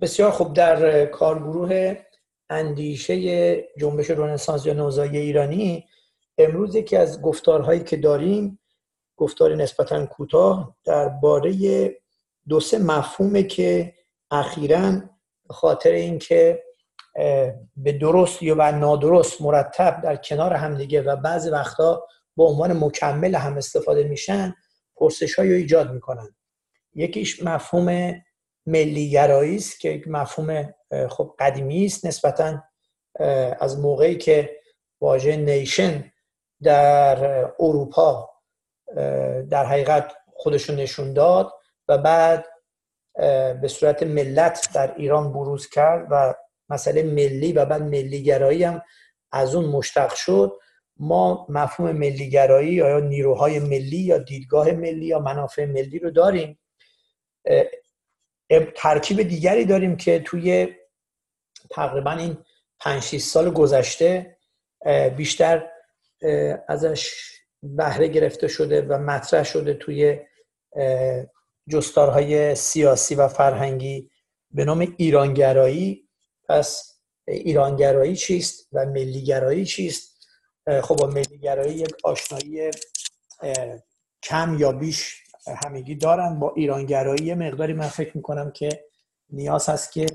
بسیار خوب در کارگروه اندیشه جنبش رنسانس یا نوزایی ایرانی امروز یکی از گفتارهایی که داریم گفتاری نسبتا کوتاه درباره دو سه مفهومه که اخیرا خاطر اینکه به درست یا و نادرست مرتب در کنار همدیگه و بعضی وقتا به عنوان مکمل هم استفاده میشن پرسش های ایجاد می‌کنن. یکیش مفهوم ملیگرایی است که یک مفهوم خب قدیمی است. نسبتا از موقعی که واژه نیشن در اروپا در حقیقت خودشون نشون داد و بعد به صورت ملت در ایران بروز کرد و مسئله ملی و بعد ملیگرایی هم از اون مشتق شد. ما مفهوم ملیگرایی یا نیروهای ملی یا دیدگاه ملی یا منافع ملی رو داریم. ترکیب دیگری داریم که توی تقریبا این 5 سال گذشته بیشتر ازش بهره گرفته شده و مطرح شده توی جستارهای سیاسی و فرهنگی به نام ایرانگرایی. پس ایرانگرایی چیست و ملیگرایی چیست؟ خب با ملیگرایی یک آشنایی کم یا بیش همگی دارن. با ایرانگرایی مقداری من فکر می‌کنم که نیاز هست که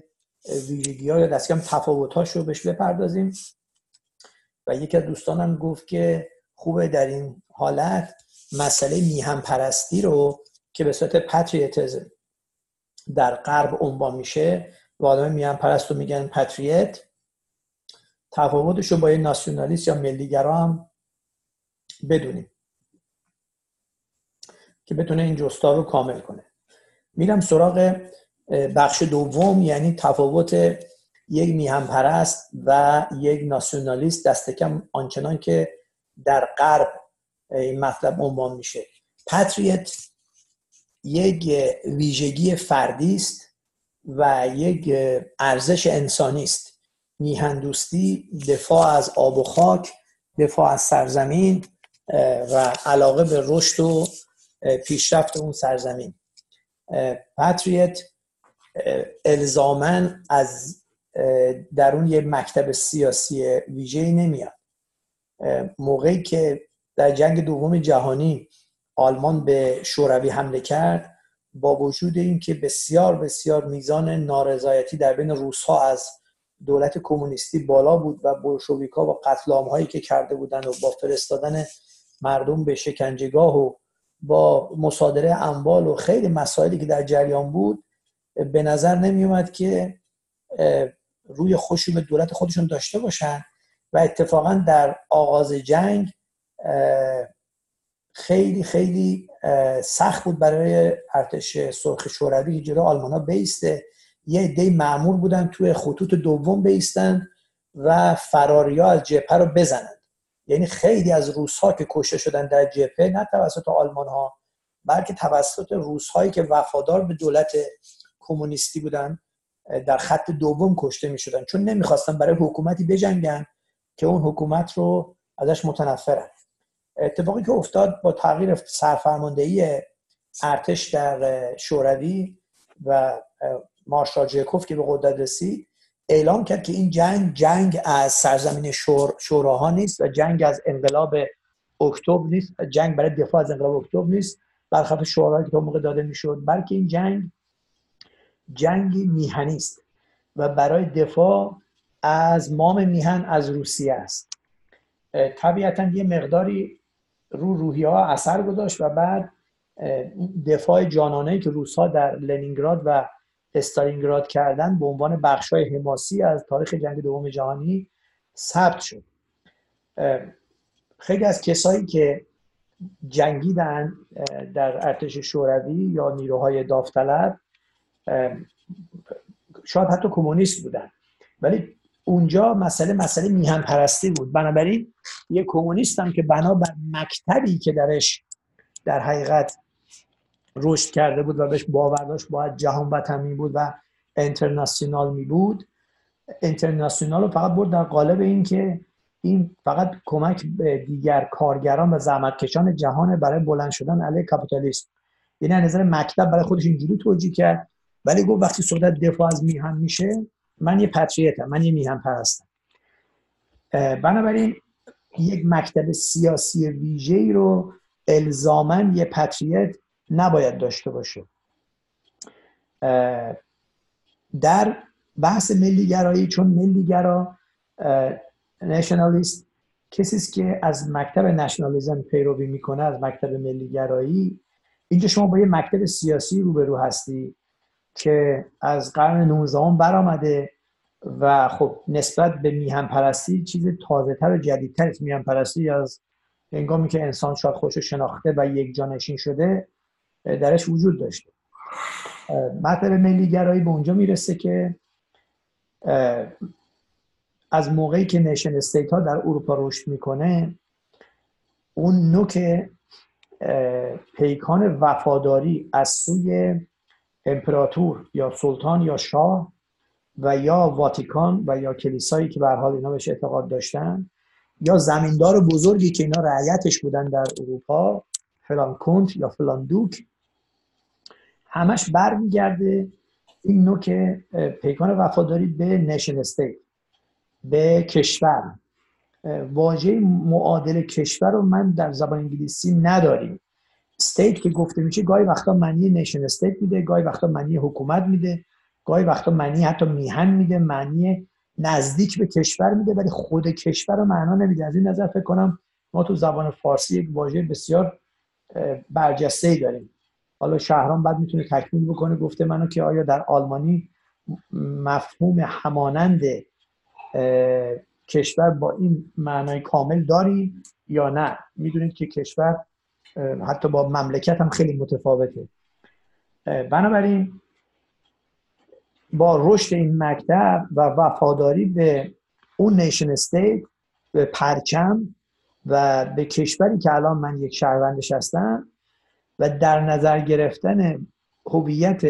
ویژگی ها یا دست کم تفاوت رو بهش بپردازیم. و یکی از دوستانم گفت که خوبه در این حالت مسئله میهم پرستی رو که به صورت پتریتزم در غرب عنوان میشه و آدم میهم پرست رو میگن پتریت تفاوتش رو با یه ناسیونالیست یا ملیگرا هم بدونیم. که بتونه این جستا رو کامل کنه. میرم سراغ بخش دوم یعنی تفاوت یک میهم پرست و یک ناسیونالیست دست کم آنچنان که در غرب این مطلب عنوان میشه. پتریت یک ویژگی فردی است و یک ارزش انسانی است. میهندوستی دفاع از آب و خاک دفاع از سرزمین و علاقه به رشد و پیشرفت اون سرزمین. پتریت الزامن از درون یه مکتب سیاسی ویژه‌ای نمیاد. موقعی که در جنگ دوم جهانی آلمان به شوروی حمله کرد با وجود اینکه بسیار بسیار میزان نارضایتی در بین روسها از دولت کمونیستی بالا بود و بلشویکا با قتل هایی که کرده بودن و با فرستادن مردم به شکنجهگاه و با مصادره اموال و خیلی مسائلی که در جریان بود به نظر نمی اومد که روی خوشی به دولت خودشون داشته باشن و اتفاقا در آغاز جنگ خیلی خیلی سخت بود برای ارتش سرخ شوروی جلو آلمان ها بیسته. یه عده معمول بودن توی خطوط دوم بیستن و فراریا از جبهه رو بزنند یعنی خیلی از روس ها که کشته شدن در جبهه نه توسط آلمان ها بلکه توسط روس هایی که وفادار به دولت کمونیستی بودن در خط دوم کشته می شدن چون نمی‌خواستن برای حکومتی بجنگن که اون حکومت رو ازش متنفرن. اتفاقی که افتاد با تغییر سرفرماندهی ارتش در شوروی و مارشال جیکوف که به قدرت رسید اعلام کرد که این جنگ جنگ از سرزمین شور، شوراها نیست و جنگ از انقلاب اکتبر نیست. جنگ برای دفاع از انقلاب اکتبر نیست. برخلاف شورایی که تا موقع داده می‌شد. بلکه این جنگ جنگی میهنی است و برای دفاع از مام میهن از روسیه است. طبیعتا یه مقداری رو روحی ها اثر گذاشت و بعد دفاع جانانه که روس ها در لنینگراد و استالینگراد کردن به عنوان بخش های حماسی از تاریخ جنگ دوم جهانی ثبت شد. خیلی از کسایی که جنگیدن در ارتش شوروی یا نیروهای داوطلب شاید حتی کمونیست بودن. ولی اونجا مسئله مسئله میهن پرستی بود. بنابراین یه کمونیست هم که بنابر مکتبی که درش در حقیقت رشد کرده بود و بهش باور داشت باید جهان وطنی بود و انترناسیونال می بود. انترناسیونال رو فقط برد در قالب این که این فقط کمک به دیگر کارگران و زحمتکشان جهان برای بلند شدن علیه کاپیتالیسم یعنی نظر مکتب برای خودش اینجوری توجیه کرد ولی گفت وقتی صحبت دفاع از میهن میشه من یه پتریتم من یه میهن پرستم. بنابراین یک مکتب سیاسی ویژه رو الزامن یه پتریت نباید داشته باشه. در بحث ملیگرایی چون ملیگرا نشنالیست کسی است که از مکتب نشنالیزم پیروی می‌کنه از مکتب ملیگرایی اینجا شما با یه مکتب سیاسی روبرو هستی که از قرن 19 برآمده و خب نسبت به میهن پرستی چیز تازه تر و جدیدتر است. میهن پرستی از هنگامی که انسان شاید خوش شناخته و یک جانشین شده درش وجود داشته. مطلب ملی گرایی به اونجا می‌رسه که از موقعی که نیشن استیت ها در اروپا رشد می‌کنه اون نوک پیکان وفاداری از سوی امپراتور یا سلطان یا شاه و یا واتیکان و یا کلیسایی که به حال اینا بهش اعتقاد داشتن یا زمیندار بزرگی که اینا رعیتش بودن در اروپا فلان کنت یا فلان دوک همش برمیگرده این نوع پیکان وفاداری به نشن استیت به کشور. واژه معادل کشور رو من در زبان انگلیسی نداریم. State که گفته میشه گاهی وقتا معنی nation state میده گاهی وقتا معنی حکومت میده گاهی وقتا معنی حتی میهن میده معنی نزدیک به کشور میده ولی خود کشور رو معنا نمیده. از این نظر فکر کنم ما تو زبان فارسی یک واژه بسیار برجسته ای داریم. حالا شهران بعد می‌تونه تکمیل بکنه. گفته منو که آیا در آلمانی مفهوم همانند کشور با این معنای کامل داری یا نه؟ می‌دونید که کشور حتی با مملکت هم خیلی متفاوته. بنابراین با رشد این مکتب و وفاداری به اون نیشن استیت به پرچم و به کشوری که الان من یک شهروندش هستم و در نظر گرفتن هویت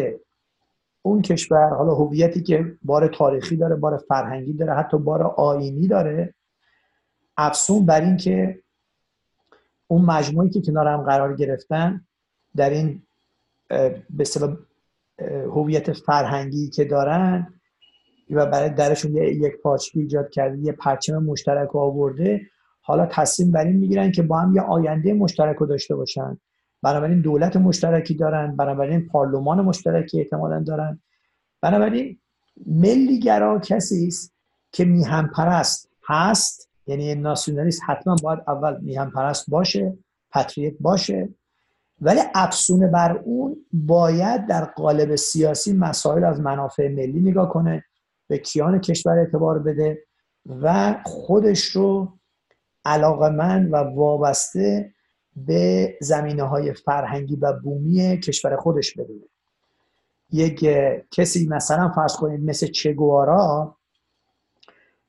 اون کشور حالا هویتی که بار تاریخی داره بار فرهنگی داره حتی بار آینی داره افسون بر این که اون مجموعی که کنار هم قرار گرفتن در این به سبب هویت فرهنگی که دارن و برای درشون یک پارچگی ایجاد کرده یه پرچم مشترک آورده حالا تصمیم بر این می‌گیرن که با هم یه آینده مشترک رو داشته باشن. بنابراین دولت مشترکی دارن بنابراین پارلمان مشترکی احتمالا دارن. بنابراین ملیگرا کسی است که میهم پرست هست یعنی ناسیونالیست حتما باید اول میهم پرست باشه پتریت باشه. ولی افسونه بر اون باید در قالب سیاسی مسائل از منافع ملی نگاه کنه به کیان کشور اعتبار بده و خودش رو علاقه من و وابسته به زمینه های فرهنگی و بومی کشور خودش بدونه. یک کسی مثلا فرض کنید مثل چگوارا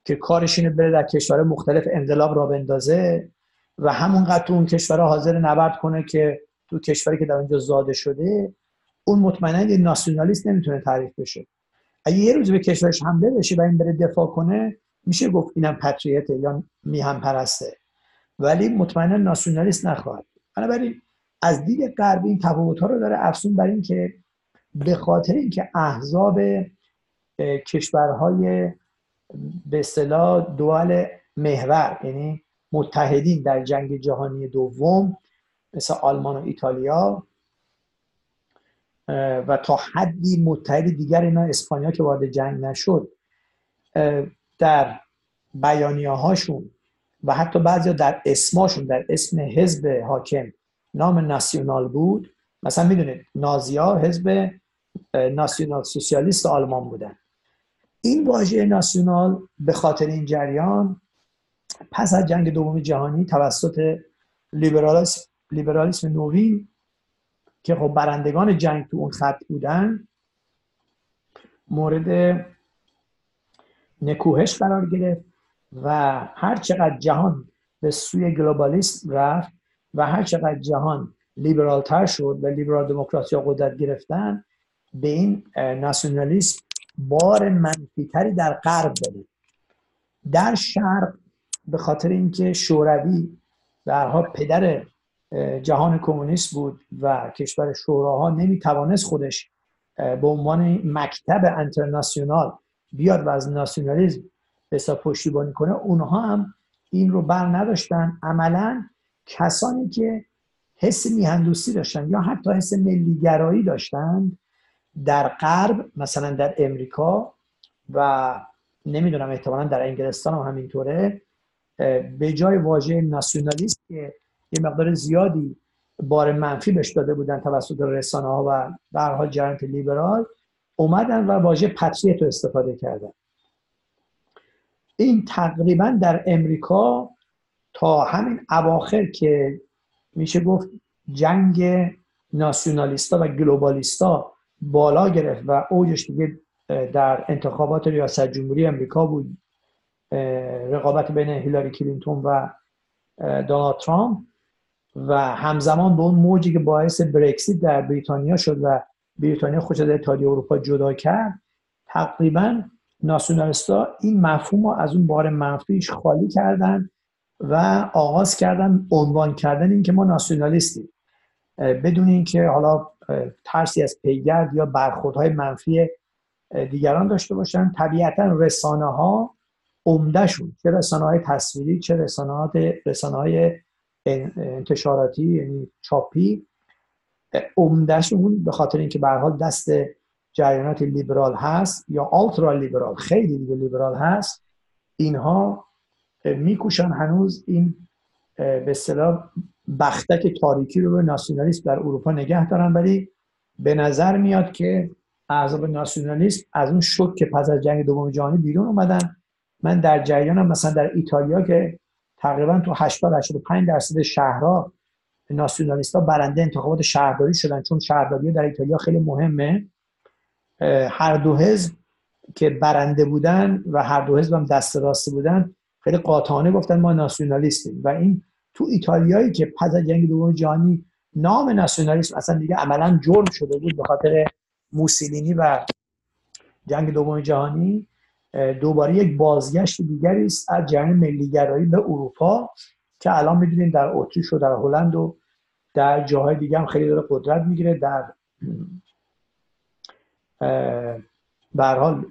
که کارش اینه بره در کشور مختلف انقلاب را بندازه و همونقدر تو اون کشور حاضر نبرد کنه که تو کشوری که در اونجا زاده شده اون مطمئنا یه ناسیونالیست نمی‌تونه تعریف بشه. اگه یه روز به کشورش حمله بشه و این بره دفاع کنه میشه گفت اینم پتریته یا میهم پرسته ولی مطمئنا ناسیونالیست نخواهد بنابراین از دید غربی این تفاوت ها رو داره افزون بر این که به خاطر اینکه احزاب کشورهای به اصطلاح دول محور یعنی متحدین در جنگ جهانی دوم مثل آلمان و ایتالیا و تا حدی متحد دیگر اینا اسپانیا که وارد جنگ نشد در بیانیه هاشون و حتی بعضی در اسماشون در اسم حزب حاکم نام ناسیونال بود. مثلا می‌دونید نازیا حزب ناسیونال سوسیالیست آلمان بودن. این واژه ناسیونال به خاطر این جریان پس از جنگ دوم جهانی توسط لیبرالیسم لیبرالیسم نوین که خب برندگان جنگ تو اون خط بودن مورد نکوهش قرار گرفت. و هر چقدر جهان به سوی گلوبالیسم رفت و هر چقدر جهان لیبرال تر شد و لیبرال دموکراسی قدرت گرفتن به این ناسیونالیسم بار منفیتری در غرب داده در شرق به خاطر اینکه شوروی درها پدر جهان کمونیست بود و کشور شوراها نمی‌توانست خودش به عنوان مکتب انترناسیونال بیاد و از ناسیونالیزم حساب پشتیبانی کنه اونها هم این رو بر نداشتن. عملا کسانی که حس میهندوستی داشتن یا حتی حس ملیگرایی داشتن در غرب مثلا در امریکا و نمی‌دونم احتمالا در انگلستان هم همینطوره به جای واژه ناسیونالیست که یه مقدار زیادی بار منفی بهش داده بودن توسط رسانه ها و در حال جرنت لیبرال اومدن و واژه پتریت رو استفاده کردن. این تقریبا در امریکا تا همین اواخر که میشه گفت جنگ ناسیونالیستا و گلوبالیستا بالا گرفت و اوجش دیگه در انتخابات ریاست جمهوری امریکا بود رقابت بین هیلاری کلینتون و دونالد ترامپ و همزمان به اون موجی که باعث برکسیت در بریتانیا شد و بریتانیا خودش از اتحادیه اروپا جدا کرد تقریبا ناسیونالیستا این مفهوم رو از اون بار منفیش خالی کردن و آغاز کردن عنوان کردن این که ما ناسیونالیستیم. بدون اینکه حالا ترسی از پیگرد یا برخوردهای منفی دیگران داشته باشن طبیعتا رسانه ها عمدهشون چه رسانه های تصویری چه رسانه, رسانه های انتشاراتی یعنی چاپی عمدهشون به خاطر اینکه به حال دست جریانات لیبرال هست یا آلترا لیبرال خیلی دیگه لیبرال هست اینها میکوشن هنوز این به اصطلاح بختک تاریکی رو به ناسیونالیسم در اروپا نگه دارن. ولی به نظر میاد که اعضاب ناسیونالیسم از اون شک که پس از جنگ دوم جهانی بیرون اومدن. من در جریانم مثلا در ایتالیا که تقریبا تو 80 85 درصد شهرها ناسیونالیستا برنده انتخابات شهرداری شدن چون شهرداری در ایتالیا خیلی مهمه. هر دو حزب که برنده بودن و هر دو حزب هم دست راسته بودن خیلی قاطعانه گفتن ما ناسیونالیستیم. و این تو ایتالیایی که پس از جنگ دوم جهانی نام ناسیونالیسم اصلا دیگه عملا جرم شده بود به خاطر موسولینی و جنگ دوم جهانی دوباره یک بازگشت دیگری است از جنگ ملیگرایی به اروپا که الان می‌دونید در اتریش و در هلند و در جاهای دیگه هم خیلی داره قدرت می‌گیره در به حال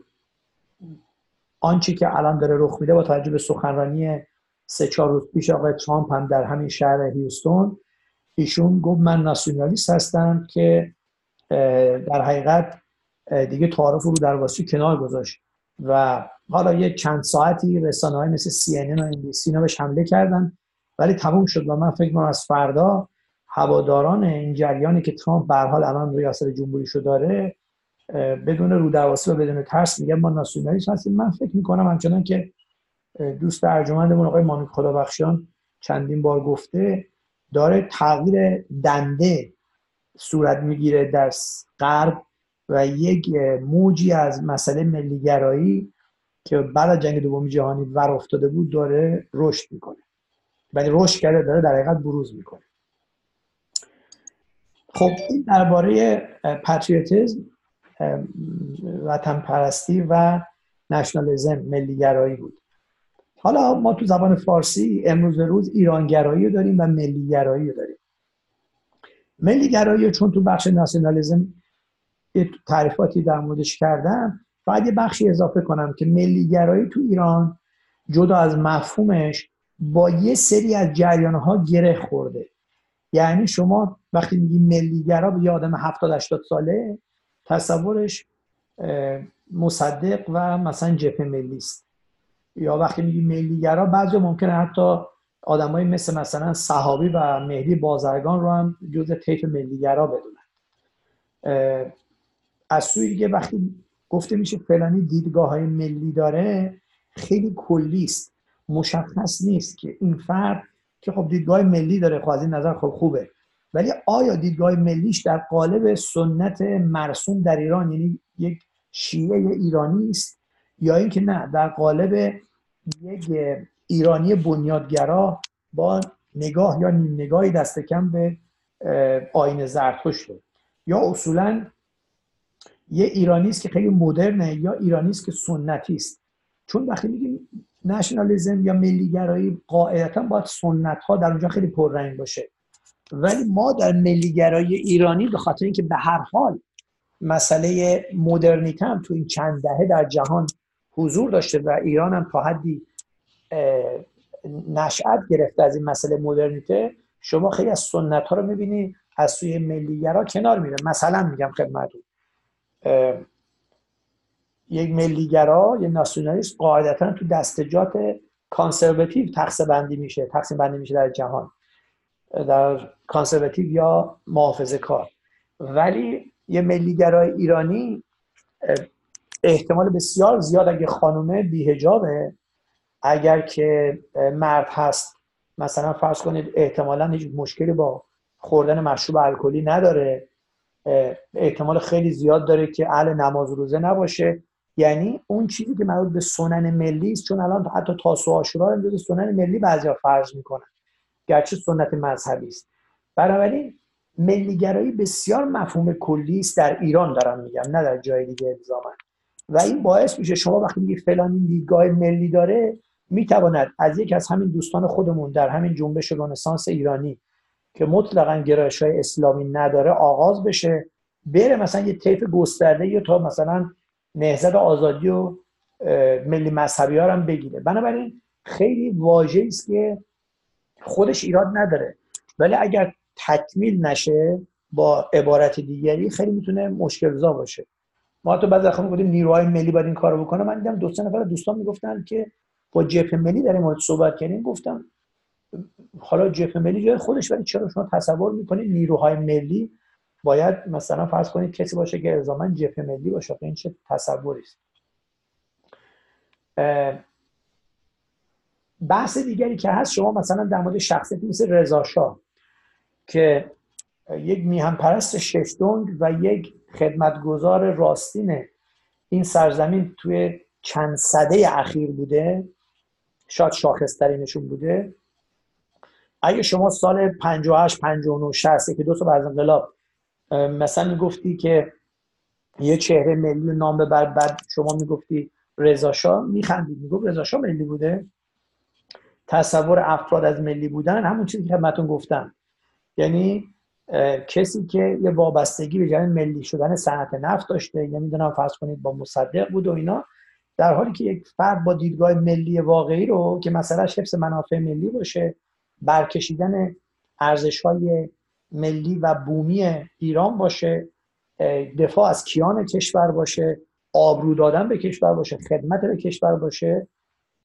آنچه که الان داره رخ میده با توجه به سخنرانی سه چهار روز پیش آقای ترامپ هم در همین شهر هیوستون ایشون گفت من ناسیونالیست هستم که در حقیقت دیگه تعارف رو در واسی کنار گذاشت و حالا یه چند ساعتی رسانه های مثل سی و ام اینا بهش حمله کردن ولی تموم شد و من فکر کنم از فردا هواداران این جریانی که ترامپ به حال الان ریاست جمهوریشو داره بدون رودواسی و بدون ترس میگه ما ناسیونالیست هستیم. من فکر می‌کنم همچنان که دوست ارجمندمون آقای مانوک خدابخشیان چندین بار گفته داره تغییر دنده صورت می‌گیره در غرب و یک موجی از مسئله ملیگرایی که بعد از جنگ دوم جهانی ور افتاده بود داره رشد می‌کنه. ولی رشد کرده داره در حقیقت بروز می‌کنه. خب این درباره پاتریوتیزم وطن پرستی و نشنالیزم ملیگرایی بود. حالا ما تو زبان فارسی امروز روز ایرانگرایی رو داریم و ملیگرایی رو داریم. ملیگرایی چون تو بخش ناسیونالیزم یه تعریفاتی در موردش کردم باید یه بخشی اضافه کنم که ملیگرایی تو ایران جدا از مفهومش با یه سری از جریانها گره خورده. یعنی شما وقتی میگی ملیگرا به یه آدم 70 80 ساله تصورش مصدق و مثلا جبهه ملی است. یا وقتی میگی ملیگرا بعضی ممکنه حتی آدمایی مثل مثلا صحابی و مهدی بازرگان رو هم جزء طیف ملیگرا بدونن. از سوی دیگه وقتی گفته میشه فلانی دیدگاه های ملی داره خیلی کلی است. مشخص نیست که این فرد که خب دیدگاه ملی داره خب از این نظر خب خوبه. ولی آیا دیدگاه ملیش در قالب سنت مرسوم در ایران یعنی یک شیعه ایرانی است یا اینکه نه در قالب یک ایرانی بنیادگرا با نگاه یا نیم نگاهی دست کم به آین زرتشت یا اصولا یه ایرانی است که خیلی مدرنه یا ایرانی است که سنتی است؟ چون وقتی میگیم نشنالیزم یا ملیگرایی قاعدتا باید سنت ها در اونجا خیلی پررنگ باشه. ولی ما در ملیگرایی ایرانی به خاطر اینکه به هر حال مسئله مدرنیته هم تو این چند دهه در جهان حضور داشته و ایران هم تا حدی نشأت گرفته از این مسئله مدرنیته شما خیلی از سنت ها رو می‌بینی از سوی ملیگرا کنار میره. مثلا میگم خدمتتون یک ملیگرا یه ناسیونالیست قاعدتا تو دستجات کانسرواتیو تقسیم بندی میشه تقسیم بندی میشه در جهان. در کانسرواتیو یا محافظه کار. ولی یه ملیگرای ایرانی احتمال بسیار زیاد اگه خانومه بیهجابه اگر که مرد هست مثلا فرض کنید احتمالا هیچ مشکلی با خوردن مشروب الکلی نداره احتمال خیلی زیاد داره که اهل نماز روزه نباشه. یعنی اون چیزی که مربوط به سنن ملی است چون الان حتی تاسو آشورا هم جز سنن ملی بعضیا فرض می‌کنن. گرچه سنت مذهبی است. بنابراین ملیگرایی بسیار مفهوم کلی است در ایران دارم میگم نه در جای دیگه الزاما. و این باعث میشه شما وقتی میگی فلان این دیدگاه ملی داره می‌تواند از یک از همین دوستان خودمون در همین جنبش رنسانس ایرانی که مطلقا گرایش های اسلامی نداره آغاز بشه بره مثلا یه طیف گسترده یا تا مثلا نهضت آزادی و ملی مذهبی ها هم بگیره. بنابراین خیلی واژه است که خودش ایراد نداره. ولی اگر تکمیل نشه با عبارت دیگری خیلی می‌تونه مشکل زا باشه. ما تو بعضی وقتا می‌گفتیم نیروهای ملی باید این کارو بکنه من دیدم دو سه نفر دوستان می‌گفتن که با جبهه ملی در این مورد صحبت کردیم گفتم حالا جبهه ملی جای خودش ولی چرا شما تصور می‌کنید نیروهای ملی باید مثلا فرض کنید کسی باشه که الزاما جبهه ملی باشه؟ این چه تصوری است بحث دیگری که هست شما مثلا در مورد شخصیتی مثل رضا شاه که یک میهن پرست ششدونگ و یک خدمتگزار راستین این سرزمین توی چند صده اخیر بوده شاید شاخصترینشون بوده. اگه شما سال 58 59 60 که دو سال بعد انقلاب مثلا می‌گفتی که یه چهره ملی نام ببر بعد شما می‌گفتی رضا شاه میخندید. می‌گفت رضا شاه ملی بوده؟ تصور افراد از ملی بودن همون چیزی که خدمتتون گفتم. یعنی کسی که یه وابستگی به جنب ملی شدن صنعت نفت داشته یا می‌دونم فرض کنید با مصدق بود و اینا در حالی که یک فرد با دیدگاه ملی واقعی رو که مثلا حفظ منافع ملی باشه برکشیدن ارزش های ملی و بومی ایران باشه دفاع از کیان کشور باشه آبرو دادن به کشور باشه خدمت به کشور باشه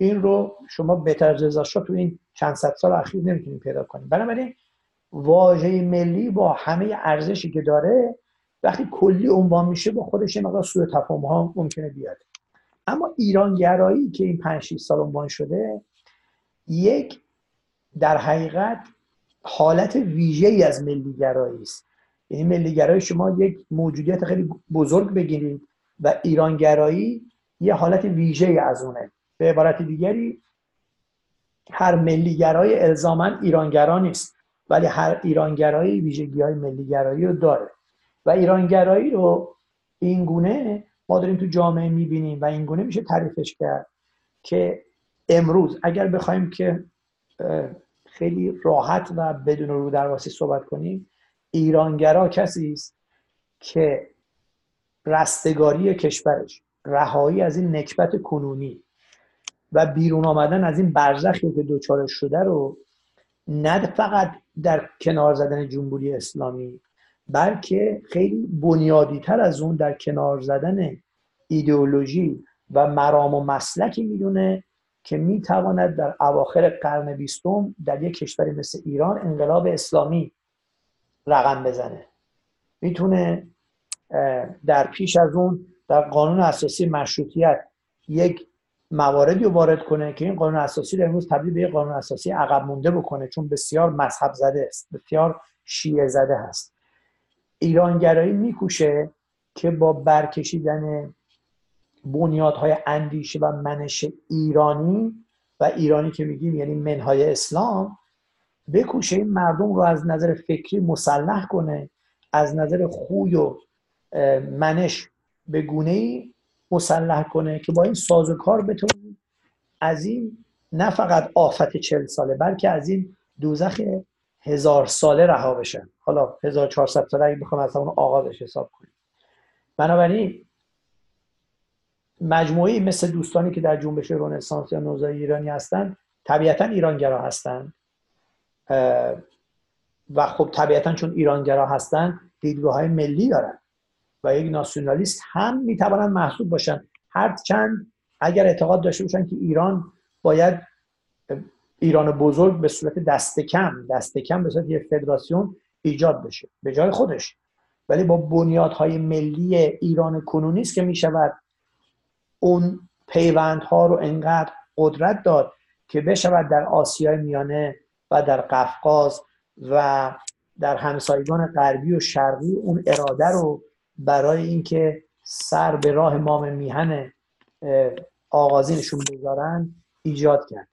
این رو شما بهتر از تو این چند صد سال اخیر نمی‌تونید پیدا کنید. بنابراین واژه ملی با همه ارزشی که داره وقتی کلی عنوان میشه با خودش یه مقدار سوء تفاهم ها ممکنه بیاد. اما ایرانگرایی که این 5 6 سال عنوان شده یک در حقیقت حالت ویژه ای از ملیگرایی است. یعنی ملیگرایی شما یک موجودیت خیلی بزرگ بگیرید و ایرانگرایی یه حالت ویژه از اونه. به عبارت دیگری هر ملیگرای الزاما ایرانگرا نیست ولی هر ایرانگرایی ویژگی های ملیگرایی رو داره. و ایرانگرایی رو این گونه ما داریم تو جامعه می‌بینیم و این گونه میشه تعریفش کرد که امروز اگر بخوایم که خیلی راحت و بدون رو درواسی صحبت کنیم ایرانگرا کسی است که رستگاری کشورش رهایی از این نکبت کنونی و بیرون آمدن از این برزخی که دوچارش شده رو نه فقط در کنار زدن جمهوری اسلامی بلکه خیلی بنیادی تر از اون در کنار زدن ایدئولوژی و مرام و مسلکی می‌دونه که می‌تواند در اواخر قرن بیستم در یک کشوری مثل ایران انقلاب اسلامی رقم بزنه. می‌تونه در پیش از اون در قانون اساسی مشروطیت یک مواردی رو وارد کنه که این قانون اساسی رو امروز تبدیل به یک قانون اساسی عقب مونده بکنه چون بسیار مذهب زده است بسیار شیعه زده هست ایرانگرایی میکوشه که با برکشیدن بنیادهای اندیشه و منش ایرانی و ایرانی که میگیم یعنی منهای اسلام بکوشه این مردم رو از نظر فکری مسلح کنه از نظر خوی و منش به گونه ای مسلح کنه که با این سازوکار بتونیم از این نه فقط آفت چل ساله بلکه از این دوزخ هزار ساله رها بشن حالا 1400 ساله اگه بخوام از اون آغازش حساب کنیم. بنابراین مجموعی مثل دوستانی که در جنبش رنسانس یا نوزای ایرانی هستند طبیعتا ایرانگرا هستند و خب طبیعتا چون ایرانگرا هستند دیدگاه های ملی دارن. و یک ناسیونالیست هم می‌توانند محسوب باشن هر چند اگر اعتقاد داشته باشن که ایران باید ایران بزرگ به صورت دست کم دست کم به صورت یک فدراسیون ایجاد بشه به جای خودش. ولی با بنیادهای ملی ایران کنونی است که می شود اون پیوندها رو انقدر قدرت داد که بشود در آسیای میانه و در قفقاز و در همسایگان غربی و شرقی اون اراده رو برای اینکه سر به راه مام میهن آغازینشون بذارن ایجاد کرد.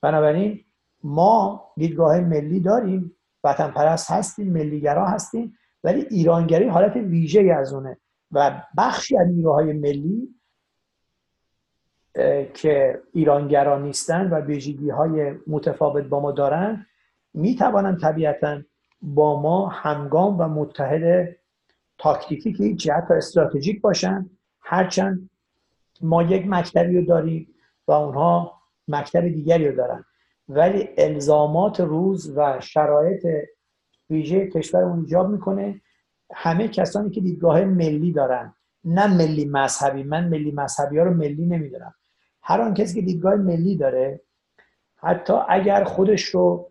بنابراین ما دیدگاه ملی داریم وطن پرست هستیم ملیگرا هستیم ولی ایرانگری حالت ویژه از اونه. و بخشی از نیروهای ملی که ایرانگرا نیستن و ویژگی های متفاوت با ما دارن می توانند طبیعتا با ما همگام و متحد تاکتیکی که جهت استراتژیک باشن. هرچند ما یک مکتبی رو داریم و اونها مکتب دیگری رو دارن. ولی الزامات روز و شرایط ویژه کشورمون ایجاب می‌کنه. همه کسانی که دیدگاه ملی دارن. نه ملی مذهبی. من ملی مذهبی ها رو ملی نمی‌دونم. هر آن کسی که دیدگاه ملی داره حتی اگر خودش رو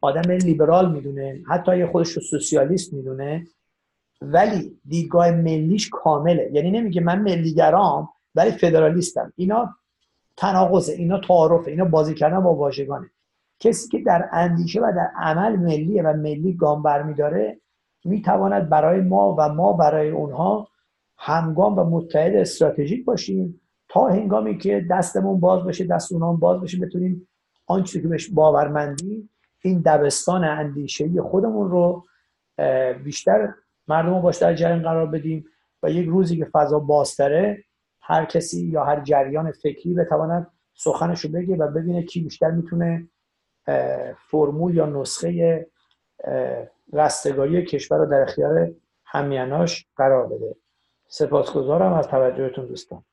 آدم لیبرال می‌دونه حتی اگر خودش رو سوسیالیست می‌دونه ولی دیدگاه ملیش کامله. یعنی نمیگه من ملیگرام ولی فدرالیستم. اینا تناقضه اینا تعارفه اینا بازی کردن با واژگانه. کسی که در اندیشه و در عمل ملیه و ملی گام برمیداره می‌تواند برای ما و ما برای اونها همگام و متحد استراتژیک باشیم تا هنگامی که دستمون باز بشه دست اونها باز بشه بتونیم آنچه که بهش باورمندی این دبستان اندیشه خودمون رو بیشتر مردم رو باش در جریان قرار بدیم و یک روزی که فضا بازتره هر کسی یا هر جریان فکری بتواند سخنش رو بگه و ببینه کی بیشتر می‌تونه فرمول یا نسخه رستگاری کشور رو در اختیار همیناش قرار بده. سپاسگزارم از توجهتون دوستان.